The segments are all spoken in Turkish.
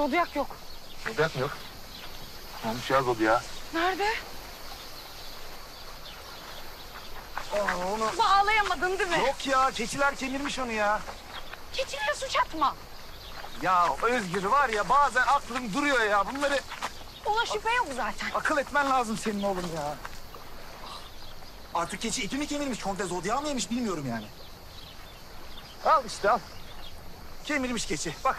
Zodyak yok. Zodyak mı yok? Olmuş ya Zodyak? Nerede? Aa, onu... Bağlayamadın değil mi? Yok ya keçiler kemirmiş onu ya. Keçilere suç atma. Ya Özgür var ya bazen aklım duruyor ya. Bunları Ona şüphe yok zaten. akıl etmen lazım senin oğlum ya. Artık keçi ipi mi kemirmiş, komple zodya mı yemiş bilmiyorum yani. Al işte al. Kemirmiş keçi. Bak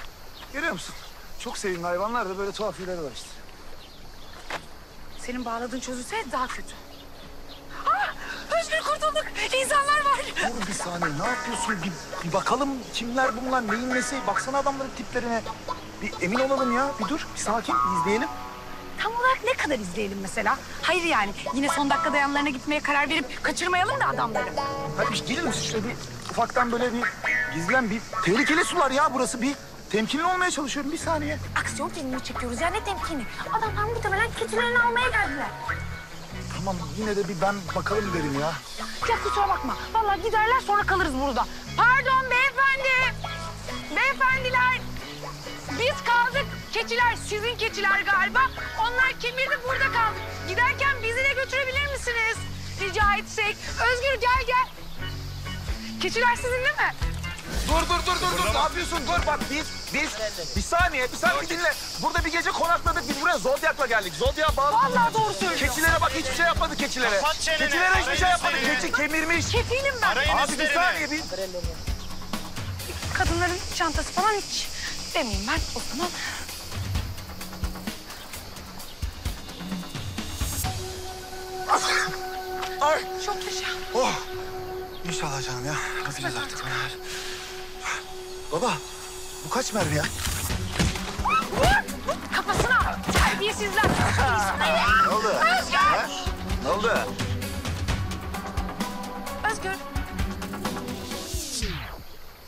görüyor musun? Çok sevimli hayvanlar da böyle tuhaf huyları var işte. Senin bağladığın çözülse daha kötü. Ah! Özgür kurtulduk. İnsanlar var. Dur bir saniye ne yapıyorsun? Bir, bir bakalım kimler bunlar, neyin nesi? Baksana adamların tiplerine. Bir emin olalım ya. Bir dur, bir sakin, bir izleyelim. Tam olarak ne kadar izleyelim mesela? Hayır yani yine son dakikada yanlarına gitmeye karar verip kaçırmayalım da adamları. Hadi bir gelir misin şöyle bir ufaktan böyle bir gizlen bir tehlikeli sular ya burası bir temkinli olmaya çalışıyorum bir saniye. Aksiyon filmini çekiyoruz ya ne temkini. Adamlar muhtemelen keçilerini almaya geldiler. Tamam yine de bir ben bakalım derim ya. Ya kusura bakma. Vallahi giderler sonra kalırız burada. Pardon beyefendi. Beyefendiler. Biz kaldık. Keçiler sizin keçiler galiba. Onlar kemirdi burada kaldık. Giderken bizi de götürebilir misiniz? Rica etsek. Özgür gel gel. Keçiler sizin değil mi? Dur dur dur dur dur ne yapıyorsun dur bak biz biz bir saniye bir saniye dinle. Burada bir gece konakladık biz buraya Zodyak'la geldik. Zodyak'a bağlı. Vallahi doğru söylüyorsun. Keçilere bak hiçbir şey yapmadı keçilere. Kapat çeneni, Keçilere hiçbir şey arayın yapmadı. üstlerini. Keçi kemirmiş. Kefilim ben. Arayın Abi bir üstlerini. saniye bir. Kadınların çantası falan hiç demeyeyim ben o zaman. Ay. Çok yaşa. Oh. İnşallah canım ya. Bakacağız artık. Baba bu kaç mermi ya? Vur! Kafasına! Terbiyesizler! Ne oldu? Özgür! Ha? Ne oldu? Özgür!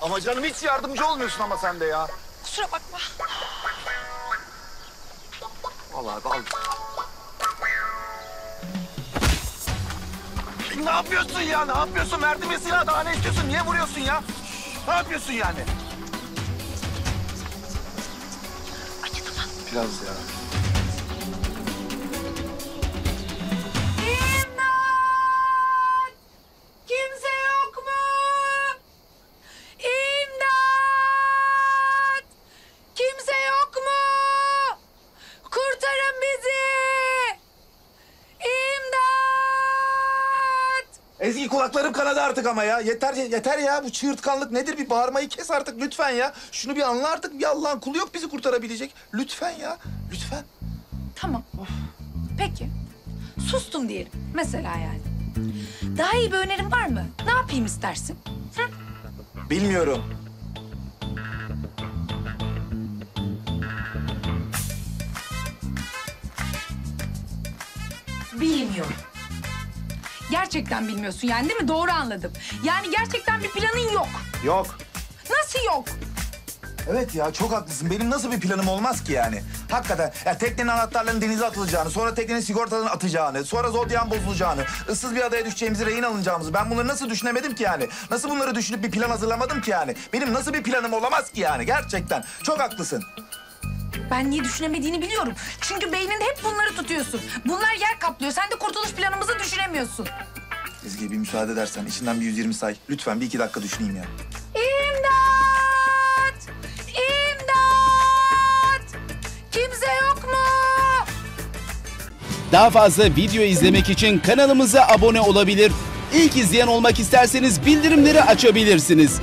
Ama canım hiç yardımcı olmuyorsun ama sen de ya. Kusura bakma. Vallahi al. Ne yapıyorsun ya? Ne yapıyorsun? Verdim ya silahı daha ne istiyorsun? Niye vuruyorsun ya? Ne yapıyorsun yani? gazela Ezgi kulaklarım kanadı artık ama ya. Yeter yeter ya. Bu çığırtkanlık nedir? Bir bağırmayı kes artık lütfen ya. Şunu bir anla artık. Bir Allah'ın kulu yok bizi kurtarabilecek. Lütfen ya. Lütfen. Tamam. Peki. Sustum diyelim. Mesela yani. Daha iyi bir önerin var mı? Ne yapayım istersin? Bilmiyorum. Bilmiyorum. Gerçekten bilmiyorsun yani değil mi? Doğru anladım. Yani gerçekten bir planın yok. Yok. Nasıl yok? Evet ya çok haklısın. Benim nasıl bir planım olmaz ki yani? Hakikaten ya teknenin anahtarlarının denize atılacağını, sonra teknenin sigortalarını atacağını, sonra zodyan bozulacağını, ıssız bir adaya düşeceğimizi, rehin alınacağımızı. Ben bunları nasıl düşünemedim ki yani? Nasıl bunları düşünüp bir plan hazırlamadım ki yani? Benim nasıl bir planım olamaz ki yani? Gerçekten. Çok haklısın. Ben niye düşünemediğini biliyorum. Çünkü beyninde hep bunları tutuyorsun. Bunlar yer kaplıyor. Sen de kurtuluş planımızı düşünemiyorsun. Ezgi bir müsaade edersen içinden bir 120 say. Lütfen bir iki dakika düşüneyim ya. İmdat! İmdat! Kimse yok mu? Daha fazla video izlemek için kanalımıza abone olabilir. İlk izleyen olmak isterseniz bildirimleri açabilirsiniz.